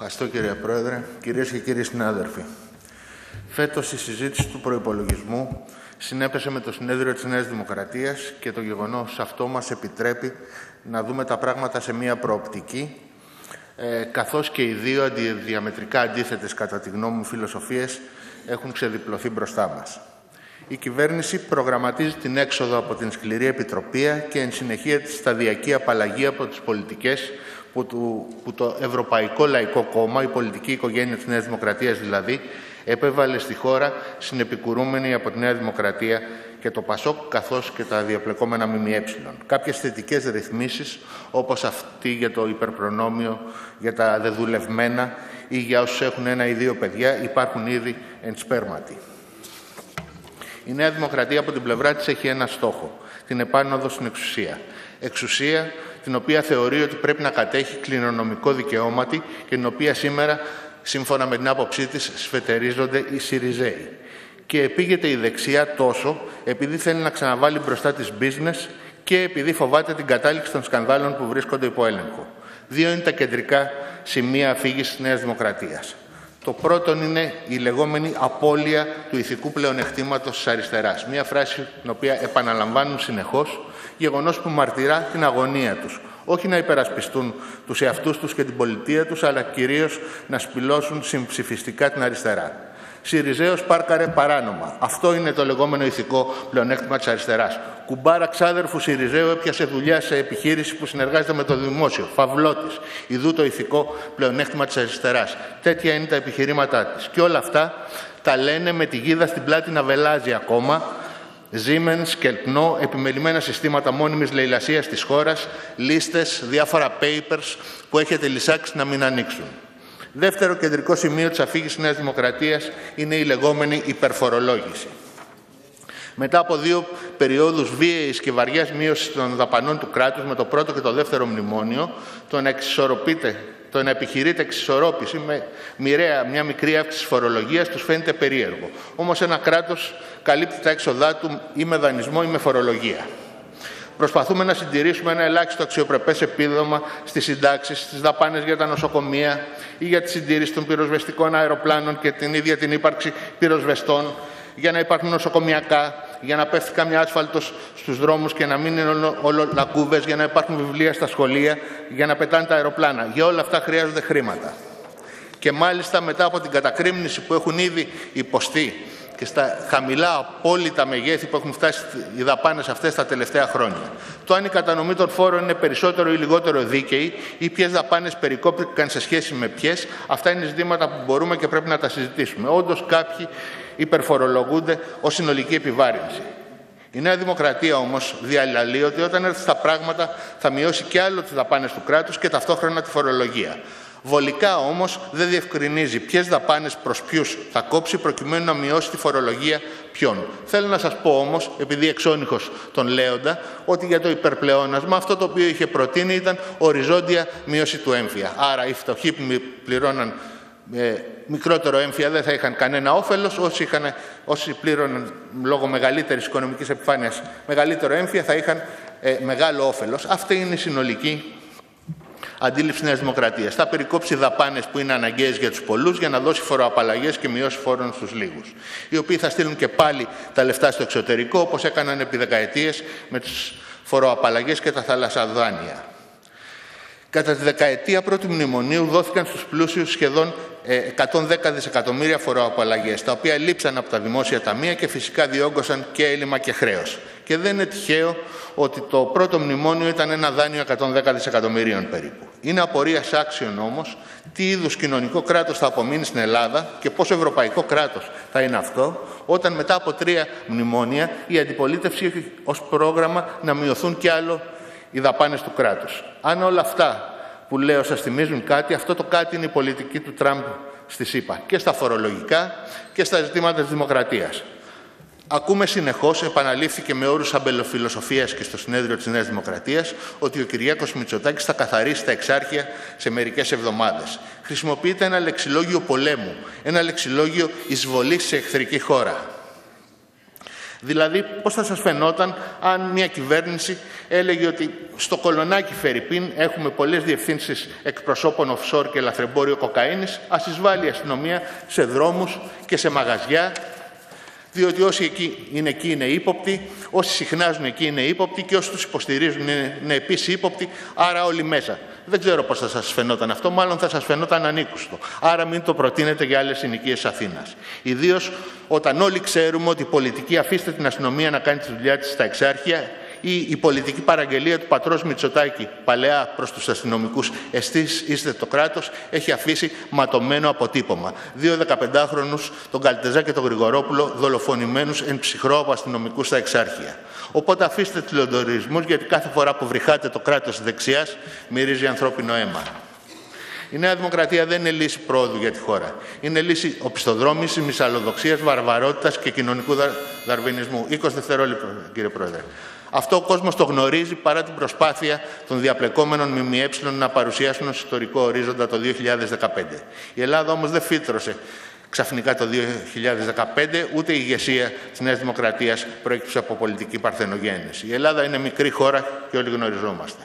Ευχαριστώ κύριε Πρόεδρε. Κυρίες και κύριοι συνάδελφοι. Φέτος η συζήτηση του προϋπολογισμού συνέπεσε με το συνέδριο της Νέας Δημοκρατίας και το γεγονός αυτό μας επιτρέπει να δούμε τα πράγματα σε μία προοπτική ε, καθώς και οι δύο διαμετρικά αντίθετες κατά τη γνώμη μου φιλοσοφίες έχουν ξεδιπλωθεί μπροστά μας. Η κυβέρνηση προγραμματίζει την έξοδο από την σκληρή επιτροπία και εν συνεχεία τη σταδιακή απαλλαγή από τις πολιτικές που, που το Ευρωπαϊκό Λαϊκό Κόμμα, η πολιτική οικογένεια της Νέας Δημοκρατίας δηλαδή, επέβαλε στη χώρα συνεπικουρούμενη από τη Νέα Δημοκρατία και το ΠΑΣΟΚ καθώς και τα διαπλεκόμενα ΜΜΕ. Κάποιες θετικές ρυθμίσεις όπως αυτή για το υπερπρονόμιο, για τα δεδουλευμένα ή για όσους έχουν ένα ή δύο παιδιά υπάρχουν ήδη εν σπέρματι. Η Νέα Δημοκρατία από την πλευρά της έχει ένα στόχο, την επάνωδο στην εξουσία. Εξουσία την οποία θεωρεί ότι πρέπει να κατέχει κληρονομικό δικαιώματι και την οποία σήμερα, σύμφωνα με την άποψή της, σφετερίζονται οι Σιριζέοι. Και επήγεται η δεξιά τόσο επειδή θέλει να ξαναβάλει μπροστά της business και επειδή φοβάται την κατάληξη των σκανδάλων που βρίσκονται υπό έλεγχο. Δύο είναι τα κεντρικά σημεία αφήγησης της Νέας Δημοκρατίας. Το πρώτο είναι η λεγόμενη απώλεια του ηθικού πλεονεκτήματος της αριστεράς. Μία φράση την οποία επαναλαμβάνουν συνεχώς, γεγονός που μαρτυρά την αγωνία τους. Όχι να υπερασπιστούν τους εαυτούς τους και την πολιτεία τους, αλλά κυρίως να σπηλώσουν συμψηφιστικά την αριστερά. Σιριζέος πάρκαρε παράνομα. Αυτό είναι το λεγόμενο ηθικό πλεονέκτημα της αριστεράς. Κουμπάρα ξάδερφου Σιριζέου έπιασε δουλειά σε επιχείρηση που συνεργάζεται με το δημόσιο. Φαυλώτης. Ιδού το ηθικό πλεονέκτημα της αριστεράς. Τέτοια είναι τα επιχειρήματά της. Και όλα αυτά τα λένε με τη γίδα στην πλάτη να βελάζει ακόμα. Siemens, Κελπνό, επιμελημένα συστήματα μόνιμης λαιλασίας της χώρας, λίστες, διάφορα papers που έχετε λησάξει να μην ανοίξουν. Δεύτερο κεντρικό σημείο της αφήγησης Νέας Δημοκρατίας είναι η λεγόμενη υπερφορολόγηση. Μετά από δύο περιόδους βίαιης και βαριάς μείωσης των δαπανών του κράτους με το πρώτο και το δεύτερο μνημόνιο, το να εξισορροπείτε το να επιχειρείται εξισορρόπηση με μοιραία μια μικρή αύξηση φορολογίας τους φαίνεται περίεργο. Όμως ένα κράτος καλύπτει τα έξοδά του ή με δανεισμό ή με φορολογία. Προσπαθούμε να συντηρήσουμε ένα ελάχιστο αξιοπρεπές επίδομα στις συντάξεις, στις δαπάνες για τα νοσοκομεία ή για τη συντήρηση των πυροσβεστικών αεροπλάνων και την ίδια την ύπαρξη πυροσβεστών, για να υπάρχουν νοσοκομιακά, για να πέφτει καμιά άσφαλτος στους δρόμους και να μην είναι όλο, όλο λακκούβες, για να υπάρχουν βιβλία στα σχολεία, για να πετάνε τα αεροπλάνα. Για όλα αυτά χρειάζονται χρήματα. Και μάλιστα μετά από την κατακρίμνηση που έχουν ήδη υποστεί και στα χαμηλά απόλυτα μεγέθη που έχουν φτάσει οι δαπάνες αυτές τα τελευταία χρόνια. Το αν η κατανομή των φόρων είναι περισσότερο ή λιγότερο δίκαιη ή ποιες δαπάνες περικόπηκαν σε σχέση με ποιες, αυτά είναι ζητήματα που μπορούμε και πρέπει να τα συζητήσουμε. Όντως, κάποιοι υπερφορολογούνται ως συνολική επιβάρυνση. Η Νέα Δημοκρατία όμως διαλαλεί ότι όταν έρθει στα πράγματα θα μειώσει και άλλο τις δαπάνες του κράτους και ταυτόχρονα τη φορολογία. Βολικά όμως δεν διευκρινίζει ποιες δαπάνες προς ποιους θα κόψει προκειμένου να μειώσει τη φορολογία ποιον. Θέλω να σας πω όμως, επειδή εξώνυχο τον λέοντα, ότι για το υπερπλεόνασμα αυτό το οποίο είχε προτείνει ήταν οριζόντια μείωση του έμφυα. Άρα οι φτωχοί που πληρώναν ε, μικρότερο έμφυα δεν θα είχαν κανένα όφελος, όσοι, είχαν, όσοι πλήρωναν λόγω μεγαλύτερης οικονομικής επιφάνειας μεγαλύτερο έμφυα θα είχαν ε, μεγάλο όφελος. Αυτή είναι η συνολική αντίληψη Νέας Δημοκρατίας. Θα περικόψει δαπάνες που είναι αναγκαίες για τους πολλούς για να δώσει φοροαπαλλαγές και μειώσει φόρων στους λίγους. Οι οποίοι θα στείλουν και πάλι τα λεφτά στο εξωτερικό, όπως έκαναν επί δεκαετίες με τις φοροαπαλλαγές και τα θαλασσαδάνεια. Κατά τη δεκαετία πρώτου μνημονίου δόθηκαν στους πλούσιους σχεδόν 110 ε, δισεκατομμύρια φοροαπαλλαγές, τα οποία λείψαν από τα δημόσια ταμεία και φυσικά διόγκωσαν και έλλειμμα και χρέος. Και δεν είναι τυχαίο ότι το πρώτο μνημόνιο ήταν ένα δάνειο 110 δισεκατομμυρίων περίπου. Είναι απορία άξιων όμως τι είδους κοινωνικό κράτος θα απομείνει στην Ελλάδα και πόσο ευρωπαϊκό κράτος θα είναι αυτό, όταν μετά από τρία μνημόνια η αντιπολίτευση έχει ως πρόγραμμα να μειωθούν κι άλλο οι δαπάνες του κράτους. Αν όλα αυτά που λέω σας θυμίζουν κάτι, αυτό το κάτι είναι η πολιτική του Τραμπ στη ΣΥΠΑ και στα φορολογικά και στα ζητήματα της δημοκρατίας. Ακούμε συνεχώς, επαναλήφθηκε με όρους αμπελοφιλοσοφίας και στο συνέδριο της Νέας Δημοκρατίας, ότι ο Κυριάκος Μητσοτάκης θα καθαρίσει τα εξάρχεια σε μερικές εβδομάδες. Χρησιμοποιείται ένα λεξιλόγιο πολέμου, ένα λεξιλόγιο εισβολής σε εχθρική χώρα. Δηλαδή, πώς θα σας φαινόταν αν μια κυβέρνηση έλεγε ότι στο κολονάκι Φερρυπίν έχουμε πολλές διευθύνσεις εκπροσώπων offshore και λαθρεμπόριο κοκαίνης, ας εισβάλλει η αστυνομία σε δρόμους και σε μαγαζιά διότι όσοι εκεί είναι εκεί είναι ύποπτοι, όσοι συχνάζουν εκεί είναι ύποπτοι και όσοι τους υποστηρίζουν είναι, είναι επίσης ύποπτοι, άρα όλοι μέσα. Δεν ξέρω πώς θα σας φαινόταν αυτό, μάλλον θα σας φαινόταν ανήκουστο. Άρα μην το προτείνετε για άλλες συνοικίες Αθήνας. Ιδίως όταν όλοι ξέρουμε ότι η πολιτική αφήστε την αστυνομία να κάνει τη δουλειά της στα εξάρχεια ή η πολιτική παραγγελία του πατρός Μητσοτάκη παλαιά προς τους αστυνομικούς «Εστείς είστε το κράτος» έχει αφήσει ματωμένο αποτύπωμα. Δύο 15χρονους, τον Καλτεζά και τον Γρηγορόπουλο, δολοφονημένους εν ψυχρό από αστυνομικούς στα εξάρχεια. Οπότε αφήστε του λοντορισμούς γιατί κάθε φορά που βρυχάτε το κράτος δεξιάς μυρίζει ανθρώπινο αίμα. Η Νέα Δημοκρατία δεν είναι λύση πρόοδου για τη χώρα. Είναι λύση οπισθοδρόμησης, μυσαλλοδοξίας, βαρβαρότητας και κοινωνικού δαρβινισμού. 20 δευτερόλεπτα, κύριε Πρόεδρε. Αυτό ο κόσμος το γνωρίζει παρά την προσπάθεια των διαπλεκόμενων ΜΜΕ να παρουσιάσουν ως ιστορικό ορίζοντα το 2015. Η Ελλάδα όμως δεν φύτρωσε ξαφνικά το 2015, ούτε η ηγεσία της Νέας Δημοκρατίας προέκυψε από πολιτική παρθενογέννηση. Η Ελλάδα είναι μικρή χώρα και όλοι γνωριζόμαστε.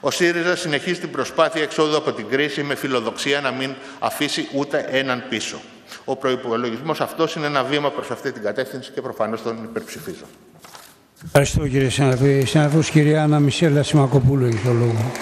Ο ΣΥΡΙΖΑ συνεχίζει την προσπάθεια εξόδου από την κρίση με φιλοδοξία να μην αφήσει ούτε έναν πίσω. Ο προπολογισμό αυτός είναι ένα βήμα προς αυτή την κατεύθυνση και προφανώς τον υπερψηφίζω. Ευχαριστώ κύριε συνάδελφε. Συνάδελφος κυρία Άννα Μισέλα Σιμακοπούλου έχει το λόγο.